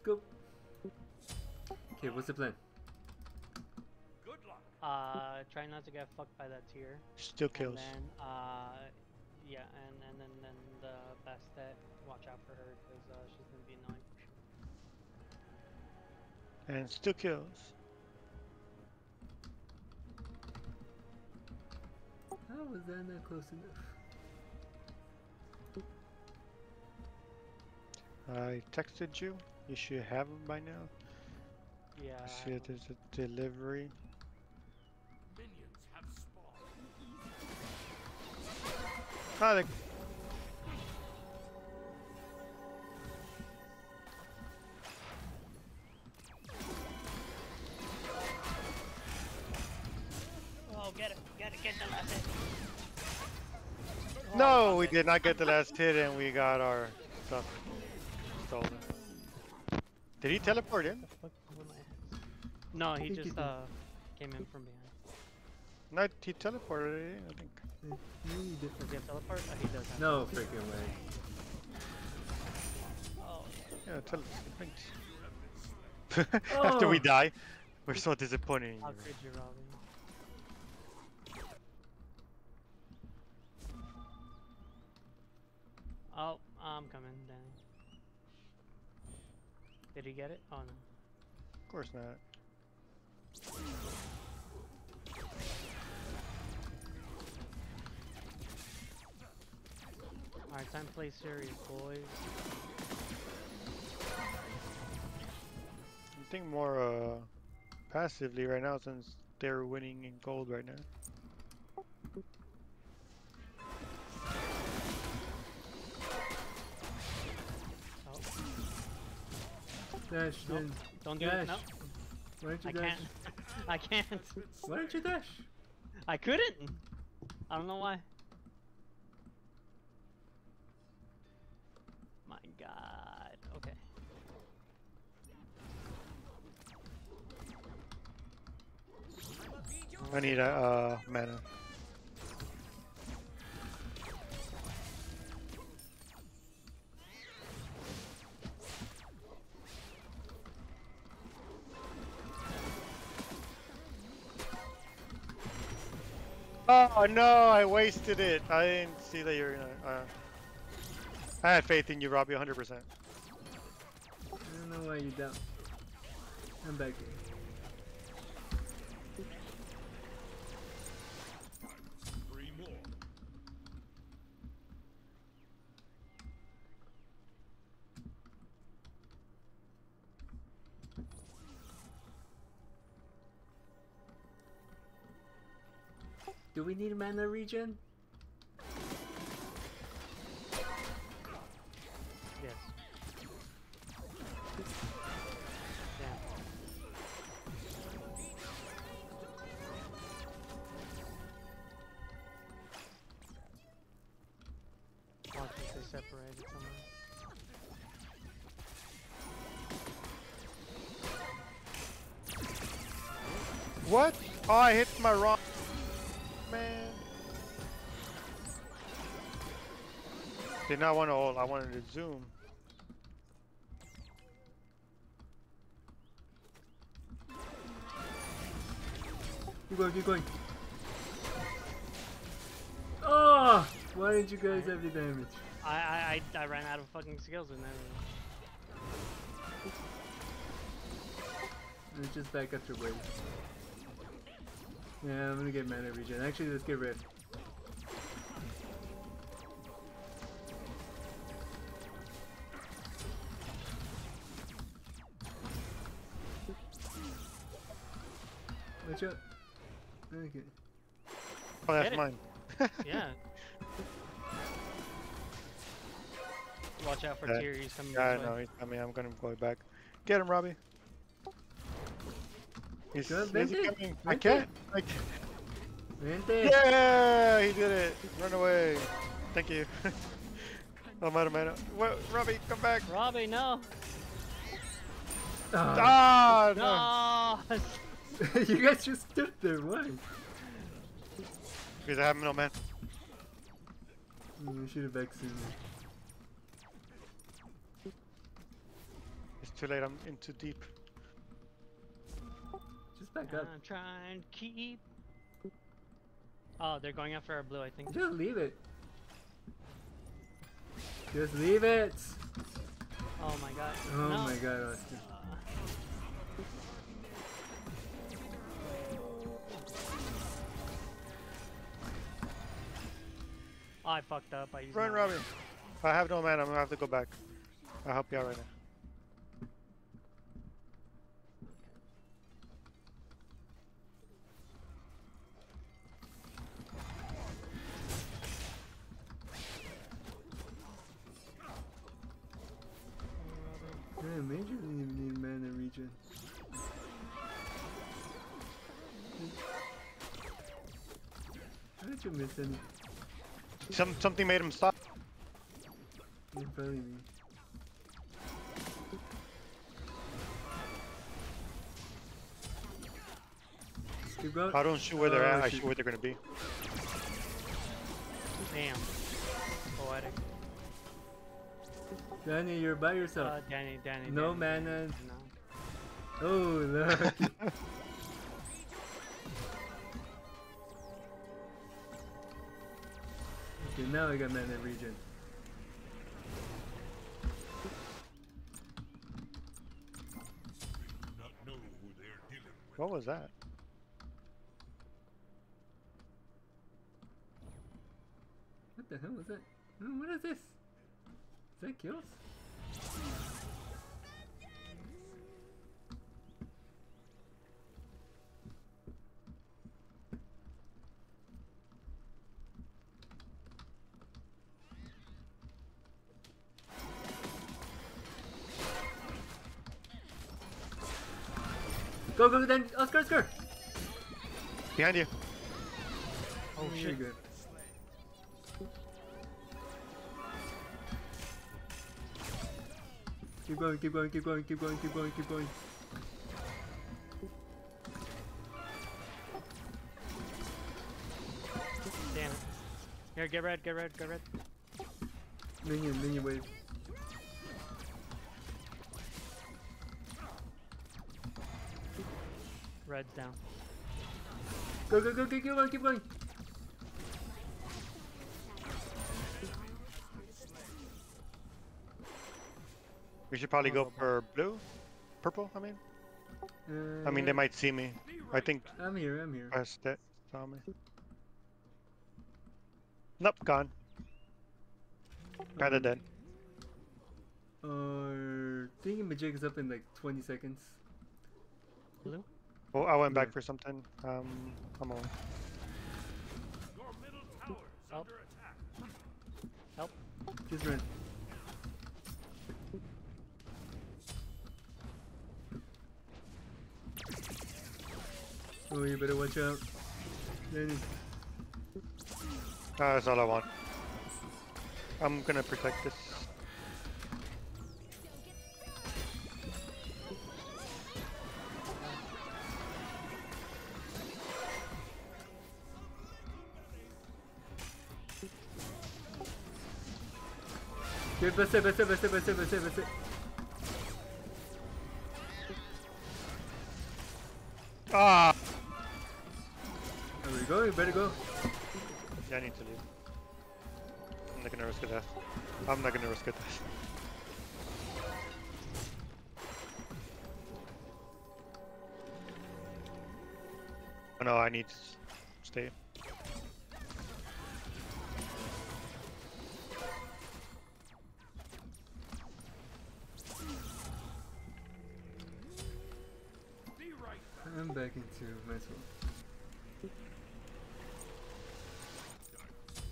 Let's go. Okay, what's the plan? Good luck. Uh, try not to get fucked by that tier. Still kills. And then, uh, yeah, and, and then, then the Bastet, watch out for her, because uh, she's gonna be annoying for sure. And still kills. How was that not close enough? I texted you. You should have them by now. Yeah. I see that there's a delivery. Minions have spawned. Oh, get it, get it, get the last hit. No, oh, we did not get the last hit and we got our stuff stolen. Did he teleport in? Fuck with my ass. No, he think he just uh came in from behind. No, he teleported in, I think. No, Does he have teleport? Oh, he does have. No freaking way. Oh, Yeah, teleport. After we Oh. die, we're so disappointed. in how could you, Robin? Did he get it? Oh no. Of course not. Alright, time to play serious, boys. I think more uh, passively right now since they're winning in gold right now. Dash Nope. then. don't do Dash. it. No, Why don't you I dash? can't. I can't. Why don't you dash? I couldn't. I don't know why. My God. Okay. I need a uh, mana. Oh no, I wasted it. I didn't see that you're gonna. Uh, I had faith in you, Robbie, 100%. I don't know why you don't. I'm back. Three Do we need mana regen? Yes. Damn. Watch if they separated somewhere. What? Oh, I hit my wrong. Did not want to ult, I wanted to zoom. Keep going, keep going. Oh! Why didn't you guys have the damage? I, I, I, I ran out of fucking skills and then. Let's just back up your way. Yeah, I'm gonna get mana regen. Actually, let's get red. Watch out. Okay. Oh, that's mine. Yeah. Watch out for Yeah. tier. He's coming Yeah, I this know. way. He's coming. I'm gonna go back. Get him, Robbie. He's, Go, he's Vente, coming. I can't. I can't. Vente! Yeah, he did it. Run away. Thank you. I'm out of mana. Wait, Robbie, come back. Robbie, no! Ah, Ah, no. No! you guys just stood there. Why? Because I have no man. Mm, You should have vaccinated. It's too late. I'm in too deep. Just back up. I'm trying to keep. Oh, they're going after our blue, I think. Just leave it. Just leave it. Oh my god. Oh no. my god, Oscar. I fucked up. I used Run, my- Robbie. I have no mana. I'm gonna have to go back. I'll help you out right now. Man, Major didn't even need mana regen. How did you miss any? Some something made him stop. Yeah, probably me. Keep going. I don't shoot where they're Oh, at. I shoot. shoot where they're gonna be. Damn. Poetic. Danny, you're by yourself. Uh, Danny, Danny. no Danny. mana. No. Oh, lucky. okay, now I got mana regen. do not know who they're dealing with. What was that? What the hell was that? Hmm, What is this? Is that kills? Go, go, then. Let's go then, Oscar, Oscar! Behind you. Oh Very shit. good. Keep going, keep going, keep going, keep going, keep going, keep going. Damn it. Here, get red, get red, get red. Minion, minion wave. Red's down. Go, go, go, go, keep going, keep going. We should probably go for blue, purple. I mean, Uh, I mean they might see me. I think I'm here, I'm here. press that saw me. Nope, gone. Kinda Um, dead. Uh, thinking Majig is up in like 20 seconds. Blue? Well, I went back yeah. for something. Um, I'm on. Your middle tower's Oh. under attack. Help. Just run. Oh, you better watch out. Danny. Uh, that's all I want. I'm gonna protect this. Okay, bust it, bust it, bust it, bust it, bust it, bust it. Ah! There we go, you better go. Yeah, I need to leave. I'm not gonna risk a death. I'm not gonna risk a death. Oh no, I need to stay. Back into.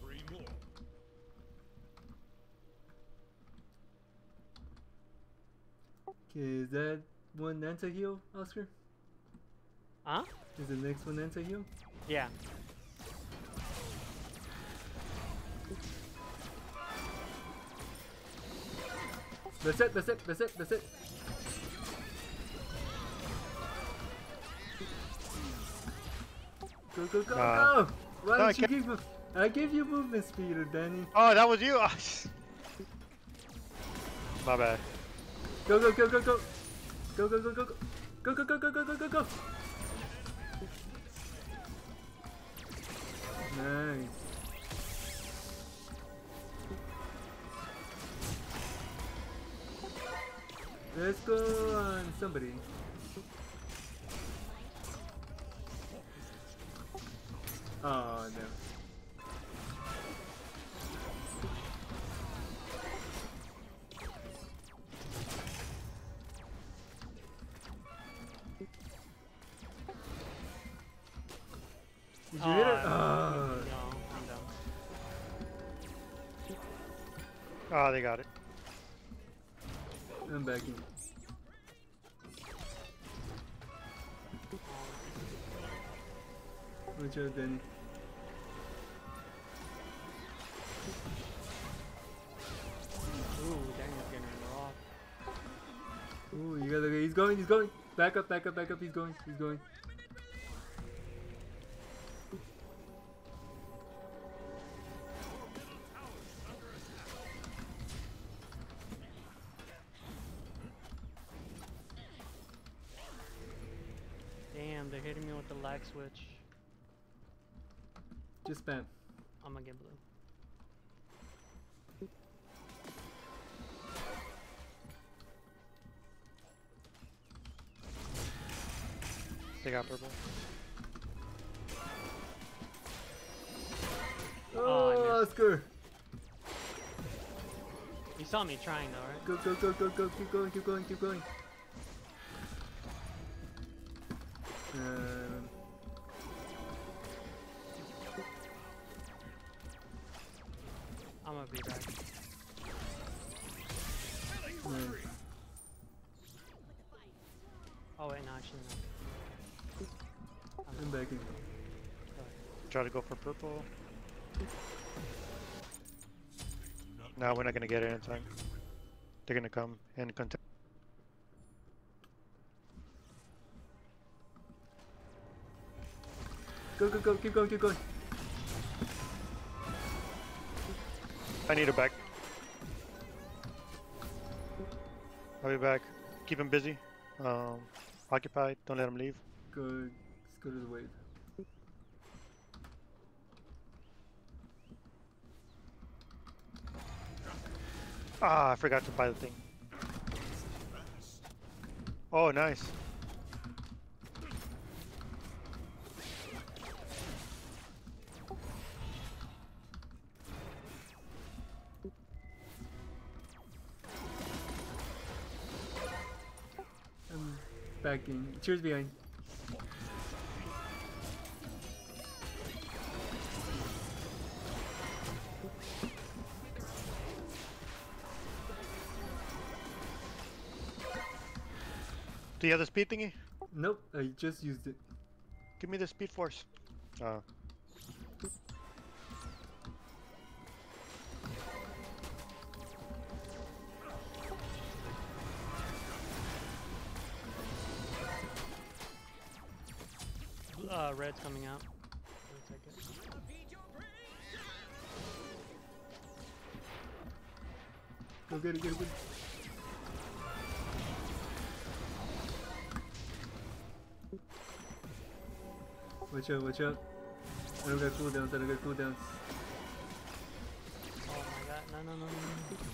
Three more. Okay, is that one anti-heal, Oscar? Huh? Is the next one anti-heal? Yeah. That's it, that's it, that's it, that's it. Go, go, go, Uh, go! Why no, I did you give me... I gave you movement speed, Danny. Oh, that was you! My bad. Go go go go go. Go go go go go. Go go go go go go go go. Nice. Let's go on somebody. Oh no. Watch out, Danny. Ooh, Daniel's getting rocked. Ooh, you gotta. He's going. He's going. Back up. Back up. Back up. He's going. He's going. They got purple. Oh, I Oh, missed. Oscar. You saw me trying though, right? Go, go, go, go, go. Keep going. Keep going. Keep going. Try to go for purple. No, we're not gonna get it in time. They're gonna come and contest. Go, go, go. Keep going. Keep going. I need her back. I'll be back. Keep him busy. Um, occupied. Don't let him leave. Go. Let's go to the wave. Ah, I forgot to buy the thing. Oh, nice. I'm backing. Cheers behind. Do you have the speed thingy? Nope. I just used it. Give me the speed force. Uh, Uh, red's coming out. I'll take it. Go get it. Get it. Get it. Watch out. Watch out. I don't got cooldowns. I don't got cooldowns. Oh my god, no, no, no, no, no.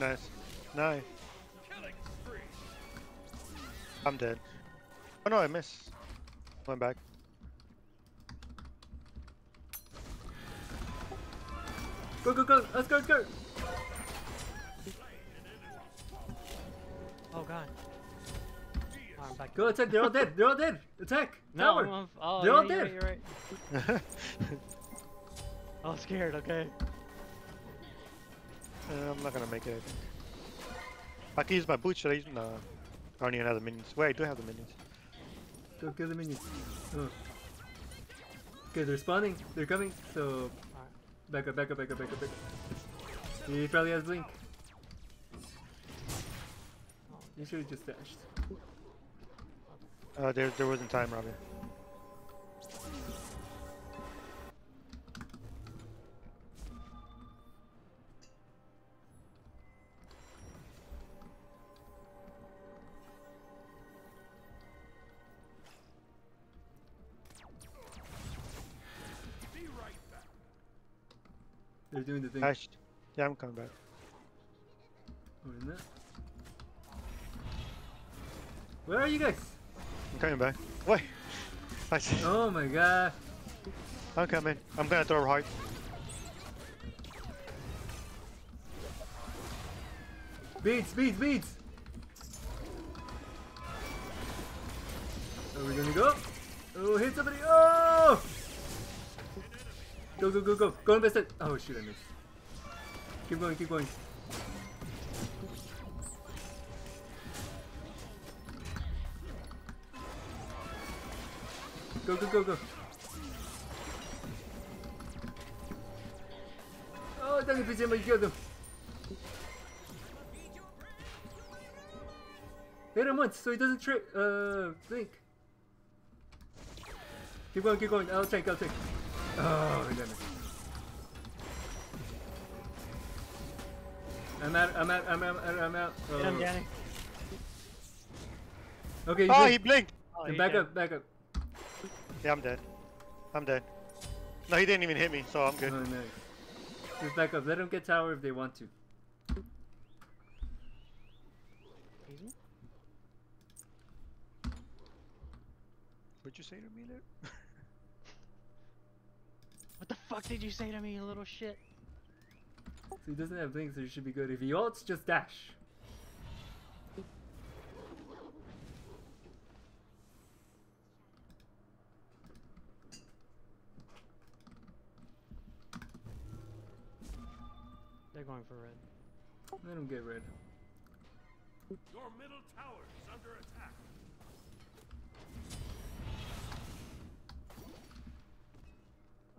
nice. Nice. Killing spree. I'm dead. Oh no, I missed. Went back. Go, go, go. Let's go. Let's go. Go attack. They're all dead. They're all dead. Attack. No, Tower. I'm, oh, They're yeah, all you're dead. right, you're right. I was scared, okay. Uh, I'm not gonna make it. I think. I can use my boots. Should I use? No. I don't even have the minions. Wait, I do have the minions. Go kill the minions. Oh. Okay, they're spawning. They're coming. So back up, back up, back up, back up, back up. He probably has blink. Oh, You should have just dashed. Uh, there, there wasn't time, Robbie. They're doing the thing. Yeah, I'm coming back. Oh, Where are you guys? I'm coming back. Wait. I see. Oh my god. I'm coming. I'm gonna throw a heart. Beats, beats, beats! Are we gonna go? Oh, hit somebody! Oh! Go, go, go, go! Go invest it! Oh shit, I missed. Keep going, keep going. Go, go, go, go! Oh, dang it, PJ, my killed him! Hit him once so he doesn't trip. Uh, blink. Keep going, keep going. I'll take, I'll take. Oh, damn it. I'm out, I'm out, I'm out, I'm out. Get him, Oh. Danny. Okay, Oh, he blinked. Oh, good. he back did. up, back up. Yeah, I'm dead. I'm dead. No, he didn't even hit me, so I'm good. Oh, nice. Just back up. Let them get tower if they want to. Easy. What'd you say to me there? What the fuck did you say to me, you little shit? So he doesn't have blink, so he should be good. If he ults, just dash. They're going for red. Let him get red. Your middle tower is under attack.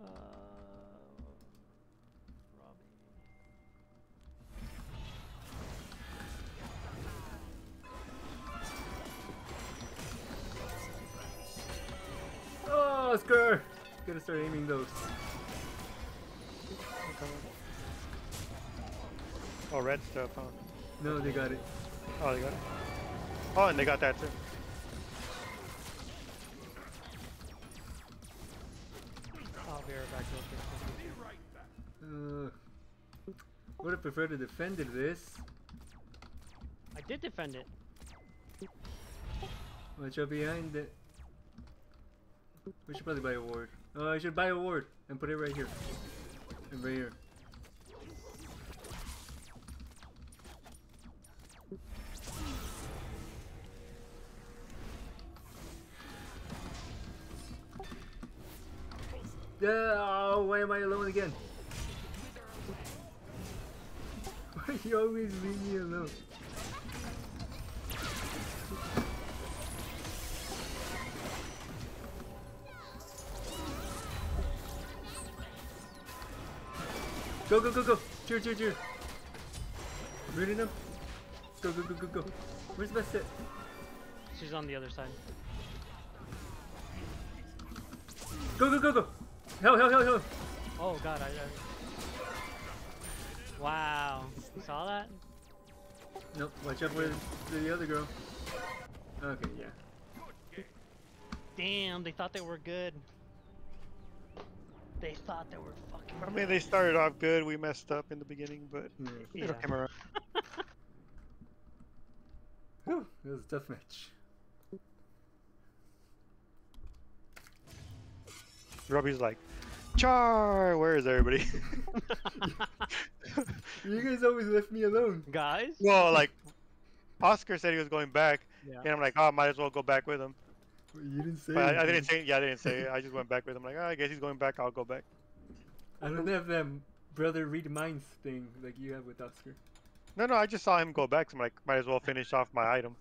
Uh, Robbie. Oh, Oscar! Gotta start aiming those. I'm coming. Oh, red stuff, huh? No, they got it. Oh, they got it. Oh, and they got that too. I'll be right back real quick. Be right back. Uh, would have preferred to defend it this. I did defend it. Watch out behind it. We should probably buy a ward. Oh, I should buy a ward and put it right here. And right here. Yeah, oh, why am I alone again? Why you always leave me alone? Go, go, go, go! Cheer, cheer, cheer! Ready now? Go, go, go, go, go! Where's the Bastet? She's on the other side. Go, go, go, go! Oh god, I. I... Wow. You saw that? Nope, watch out for the, the other girl. Okay, yeah. Damn, they thought they were good. They thought they were fucking. I mean, they started off good. We messed up in the beginning, but hmm. yeah. Yeah. it'll come around. Whew, it was a tough match. Robbie's like, Char, where is everybody? You guys always left me alone. Guys? well, like, Oscar said he was going back, Yeah. and I'm like, oh, might as well go back with him. You didn't say But I, I didn't say, yeah, I didn't say it. I just went back with him. Like, oh, I guess he's going back. I'll go back. I don't have that brother read minds thing like you have with Oscar. No, no, I just saw him go back. So I'm like, might as well finish off my item.